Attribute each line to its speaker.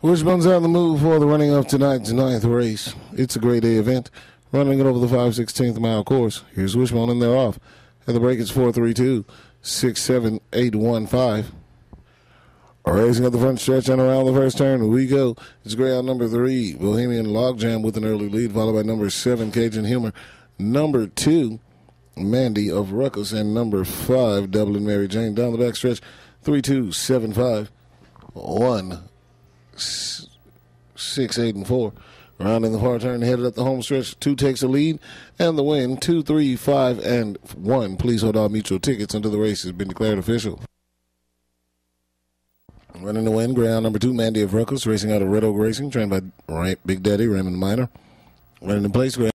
Speaker 1: Wishbone's on the move for the running of tonight's ninth race. It's a grade A event, running it over the 5 16th mile course. Here's Wishbone, and they're off. At the break, it's 432 67815. Racing at the front stretch and around the first turn, we go. It's greyhound number three, Bohemian Logjam with an early lead, followed by number seven, Cajun Humor. Number two, Mandy of Ruckus, and number five, Dublin Mary Jane. Down the back stretch, three, two, seven, five, one, six, eight, and four. Rounding the far turn, headed up the home stretch. Two takes the lead, and the win. Two, three, five, and one. Please hold all mutuel tickets until the race has been declared official. Running the win, ground number two, Mandy of Ruckus, racing out of Red Oak Racing, trained by Ra- Big Daddy Raymond Minor. Running in place, ground